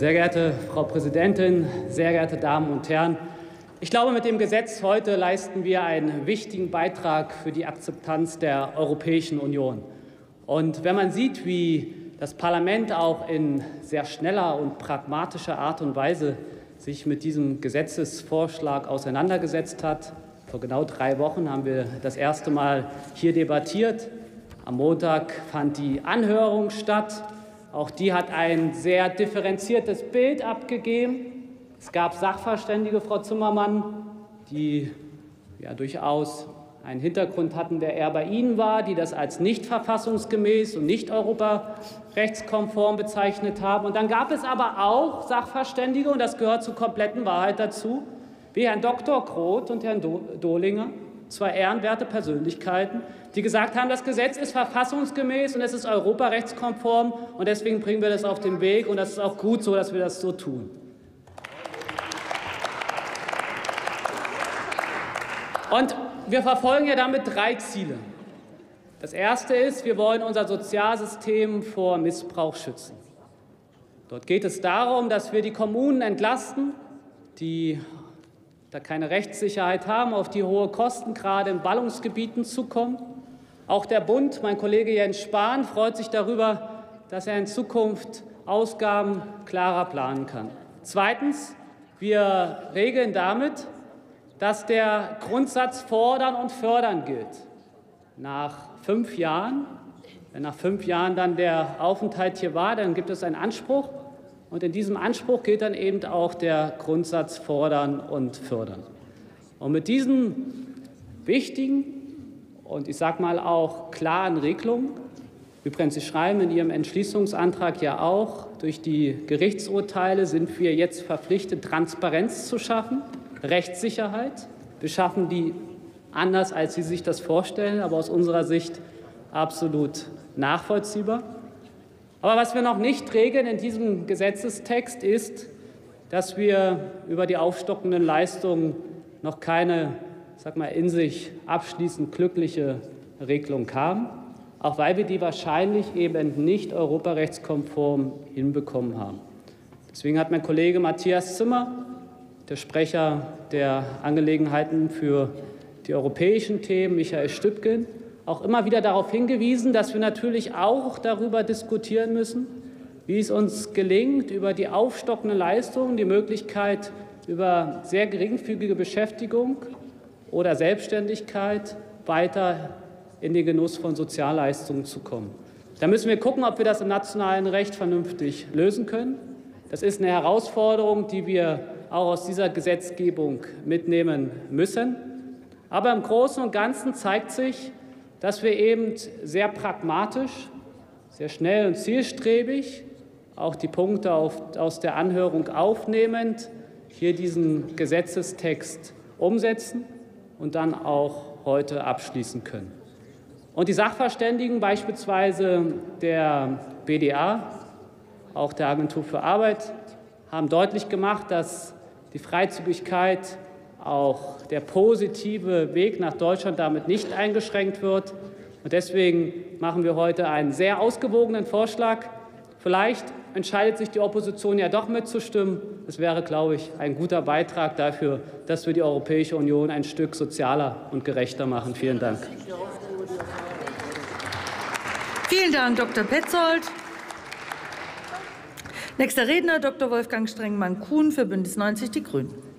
Sehr geehrte Frau Präsidentin, sehr geehrte Damen und Herren! Ich glaube, mit dem Gesetz heute leisten wir einen wichtigen Beitrag für die Akzeptanz der Europäischen Union. Und wenn man sieht, wie das Parlament auch in sehr schneller und pragmatischer Art und Weise sich mit diesem Gesetzesvorschlag auseinandergesetzt hat, vor genau drei Wochen haben wir das erste Mal hier debattiert. Am Montag fand die Anhörung statt. Auch die hat ein sehr differenziertes Bild abgegeben. Es gab Sachverständige, Frau Zimmermann, die ja durchaus einen Hintergrund hatten, der eher bei Ihnen war, die das als nicht verfassungsgemäß und nicht europarechtskonform bezeichnet haben. Und dann gab es aber auch Sachverständige, und das gehört zur kompletten Wahrheit dazu, wie Herrn Dr. Groth und Herrn Dohlinger, zwei ehrenwerte Persönlichkeiten, die gesagt haben, das Gesetz ist verfassungsgemäß und es ist europarechtskonform und deswegen bringen wir das auf den Weg und das ist auch gut so, dass wir das so tun. Und wir verfolgen ja damit drei Ziele. Das erste ist, wir wollen unser Sozialsystem vor Missbrauch schützen. Dort geht es darum, dass wir die Kommunen entlasten, die da keine Rechtssicherheit haben, auf die hohe Kosten gerade in Ballungsgebieten zukommen. Auch der Bund, mein Kollege Jens Spahn, freut sich darüber, dass er in Zukunft Ausgaben klarer planen kann. Zweitens, wir regeln damit, dass der Grundsatz fordern und fördern gilt. Nach fünf Jahren, wenn nach fünf Jahren dann der Aufenthalt hier war, dann gibt es einen Anspruch und in diesem Anspruch gilt dann eben auch der Grundsatz fordern und fördern. Und mit diesen wichtigen und ich sage mal auch klaren Regelungen, übrigens, Sie schreiben in Ihrem Entschließungsantrag ja auch, durch die Gerichtsurteile sind wir jetzt verpflichtet, Transparenz zu schaffen, Rechtssicherheit. Wir schaffen die anders, als Sie sich das vorstellen, aber aus unserer Sicht absolut nachvollziehbar. Aber was wir noch nicht regeln in diesem Gesetzestext ist, dass wir über die aufstockenden Leistungen noch keine sag mal, in sich abschließend glückliche Regelung haben, auch weil wir die wahrscheinlich eben nicht europarechtskonform hinbekommen haben. Deswegen hat mein Kollege Matthias Zimmer, der Sprecher der Angelegenheiten für die europäischen Themen, Michael Stübgen, auch immer wieder darauf hingewiesen, dass wir natürlich auch darüber diskutieren müssen, wie es uns gelingt, über die aufstockende Leistung, die Möglichkeit über sehr geringfügige Beschäftigung oder Selbstständigkeit weiter in den Genuss von Sozialleistungen zu kommen. Da müssen wir gucken, ob wir das im nationalen Recht vernünftig lösen können. Das ist eine Herausforderung, die wir auch aus dieser Gesetzgebung mitnehmen müssen. Aber im Großen und Ganzen zeigt sich, dass wir eben sehr pragmatisch, sehr schnell und zielstrebig auch die Punkte auf, aus der Anhörung aufnehmend hier diesen Gesetzestext umsetzen und dann auch heute abschließen können. Und die Sachverständigen, beispielsweise der BDA, auch der Agentur für Arbeit, haben deutlich gemacht, dass die Freizügigkeit auch der positive Weg nach Deutschland damit nicht eingeschränkt wird. Und deswegen machen wir heute einen sehr ausgewogenen Vorschlag. Vielleicht entscheidet sich die Opposition ja doch mitzustimmen. Das wäre, glaube ich, ein guter Beitrag dafür, dass wir die Europäische Union ein Stück sozialer und gerechter machen. Vielen Dank. Vielen Dank, Dr. Petzold. Nächster Redner Dr. Wolfgang Strengmann-Kuhn für Bündnis 90 Die Grünen.